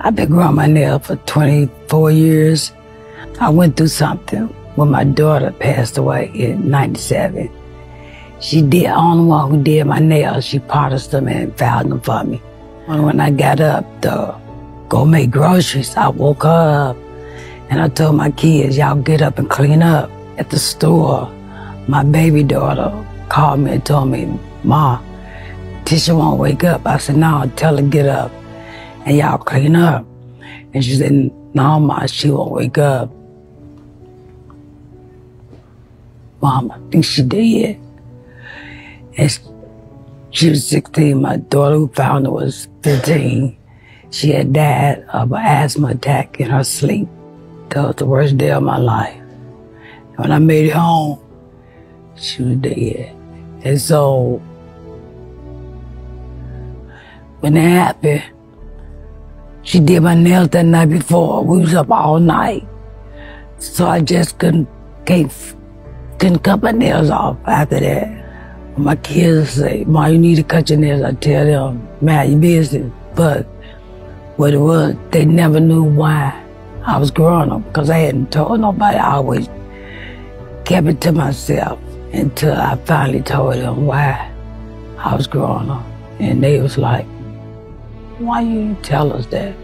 I've been growing my nails for 24 years. I went through something when my daughter passed away in 97. She did, only one who did my nails. She polished them and filed them for me. And when I got up to go make groceries, I woke up and I told my kids, y'all get up and clean up. At the store, my baby daughter called me and told me, Ma, Tisha won't wake up. I said, no, tell her get up and y'all clean up. And she said, no, Ma, she won't wake up. Mom, I think she did. And she was 16. My daughter who found her was 15. She had died of an asthma attack in her sleep. That was the worst day of my life. And when I made it home, she was dead. And so, when it happened, she did my nails that night before. We was up all night. So I just couldn't, can't, couldn't cut my nails off after that. My kids say, Ma, you need to cut your nails. I tell them, man, you busy. But what it was, they never knew why I was growing them because I hadn't told nobody. I always kept it to myself until I finally told them why I was growing them. And they was like, why you tell us that?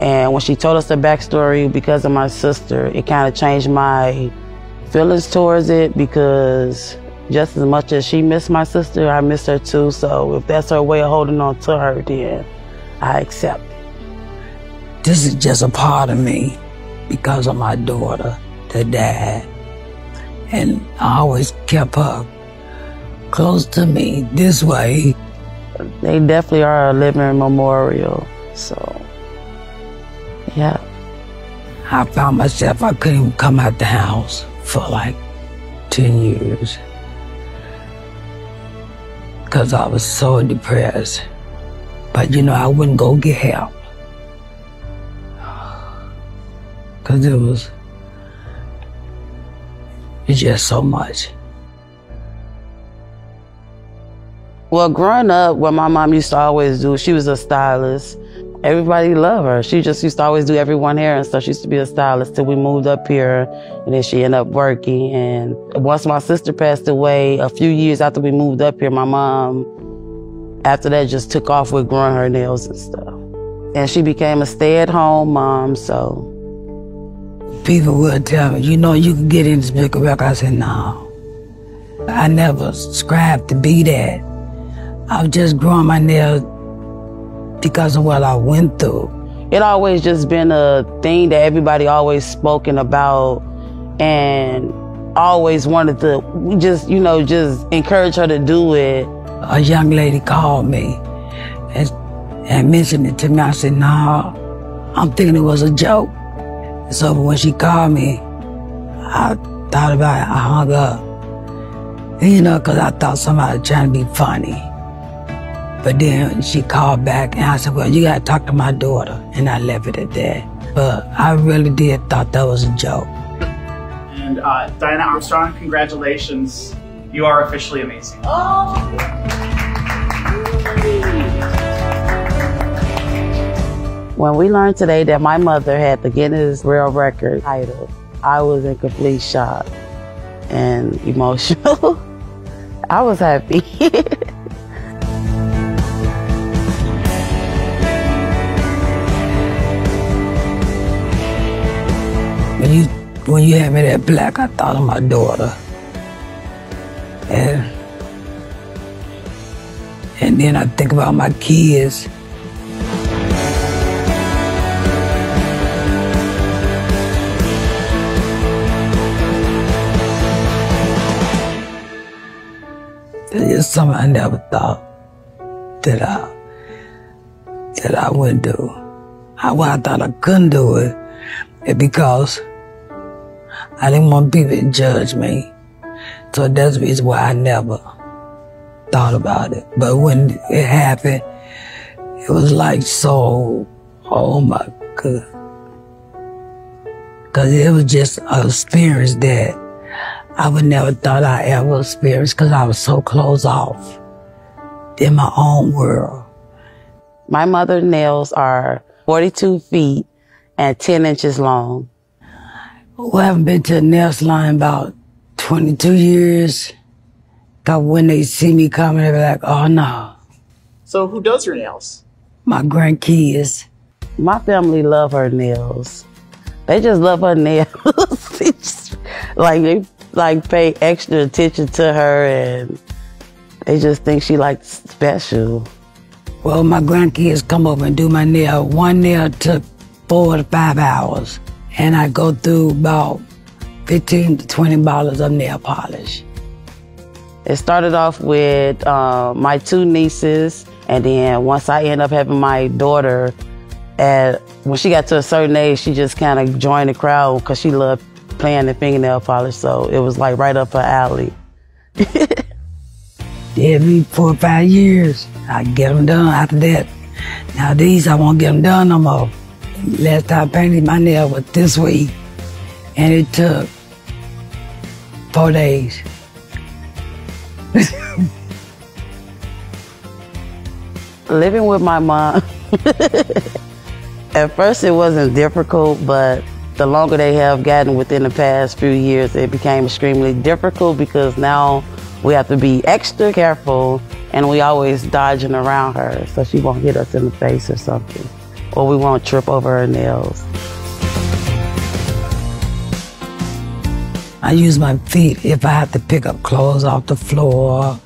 And when she told us the backstory because of my sister, it kind of changed my feelings towards it because just as much as she missed my sister, I miss her too. So if that's her way of holding on to her, then I accept. This is just a part of me because of my daughter that died. And I always kept her close to me this way. They definitely are a living memorial. So, yeah. I found myself, I couldn't come out the house for like 10 years because I was so depressed. But you know, I wouldn't go get help because it was it's just so much. Well, growing up, what my mom used to always do, she was a stylist. Everybody loved her. She just used to always do everyone hair and stuff. She used to be a stylist till we moved up here, and then she ended up working. And once my sister passed away, a few years after we moved up here, my mom, after that, just took off with growing her nails and stuff. And she became a stay-at-home mom, so people would tell me, you know, you can get into record. I said, no. I never subscribed to be that. I was just grown my nails because of what I went through. It always just been a thing that everybody always spoken about and always wanted to just, you know, just encourage her to do it. A young lady called me and, and mentioned it to me. I said, nah, I'm thinking it was a joke. So when she called me, I thought about it. I hung up. You know, because I thought somebody was trying to be funny. But then she called back and I said, well, you got to talk to my daughter. And I left it at that. But I really did thought that was a joke. And uh, Diana Armstrong, congratulations. You are officially amazing. Oh. When we learned today that my mother had the Guinness World Record title, I was in complete shock and emotional. I was happy. when you had me that black, I thought of my daughter. And and then I think about my kids It's something I never thought that I that I wouldn't do. I, well, I thought I couldn't do it, it because I didn't want people to judge me. So that's the reason why I never thought about it. But when it happened, it was like so, oh my God. Cause it was just an experience that I would never thought I ever experienced because I was so closed off in my own world. My mother's nails are 42 feet and 10 inches long. Well, I haven't been to a nail salon about 22 years. Cause when they see me coming, they be like, oh no. So who does your nails? My grandkids. My family love her nails. They just love her nails. just, like they like pay extra attention to her and they just think she like special. Well, my grandkids come over and do my nail. One nail took four to five hours. And I go through about 15 to 20 bottles of nail polish. It started off with uh, my two nieces, and then once I ended up having my daughter, and when she got to a certain age, she just kind of joined the crowd because she loved playing the fingernail polish. So it was like right up her alley. Every four or five years, I get them done after that. Now these, I won't get them done no more. Last time I painted my nail was this week, and it took four days. Living with my mom, at first it wasn't difficult, but the longer they have gotten within the past few years, it became extremely difficult because now we have to be extra careful and we always dodging around her so she won't hit us in the face or something. Or we won't trip over our nails. I use my feet if I have to pick up clothes off the floor.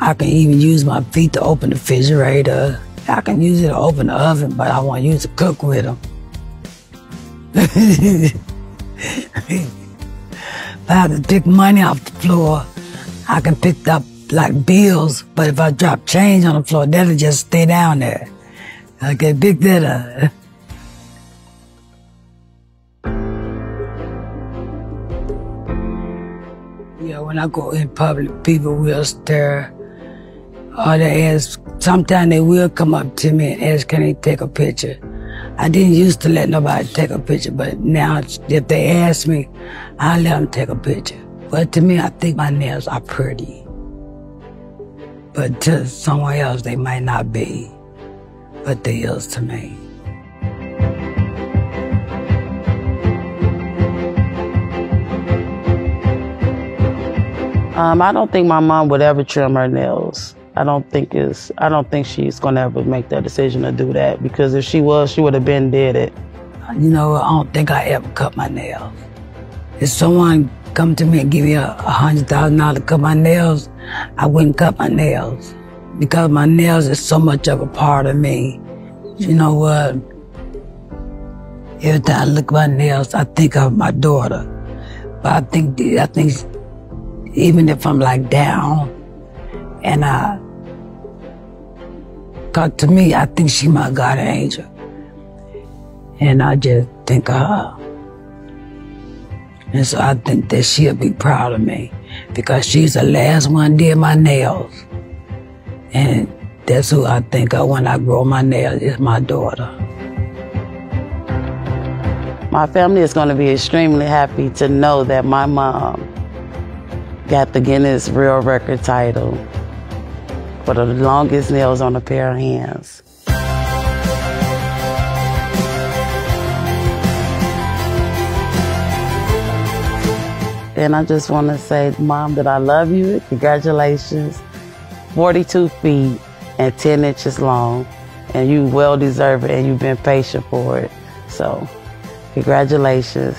I can even use my feet to open the refrigerator. I can use it to open the oven, but I want to use it to cook with them. if I have to pick money off the floor, I can pick up like bills, but if I drop change on the floor, that'll just stay down there. I can pick that up. Yeah, when I go in public, people will stare. Or they ask, sometimes they will come up to me and ask, can they take a picture? I didn't used to let nobody take a picture, but now if they ask me, I let them take a picture. But to me, I think my nails are pretty. But to someone else, they might not be. But is to me. Um, I don't think my mom would ever trim her nails. I don't think it's. I don't think she's gonna ever make that decision to do that because if she was, she would have been did it. You know, I don't think I ever cut my nails. If someone come to me and give me a, a hundred thousand dollars to cut my nails, I wouldn't cut my nails because my nails is so much of a part of me. You know what? Every time I look at my nails, I think of my daughter. But I think I think even if I'm like down, and I, cause to me, I think she my guardian angel, and I just think of her. And so I think that she'll be proud of me because she's the last one did my nails. And that's who I think of when I grow my nails is my daughter. My family is going to be extremely happy to know that my mom got the Guinness World Record title for the longest nails on a pair of hands. And I just want to say, Mom, that I love you. Congratulations. 42 feet and 10 inches long. And you well deserve it and you've been patient for it. So, congratulations.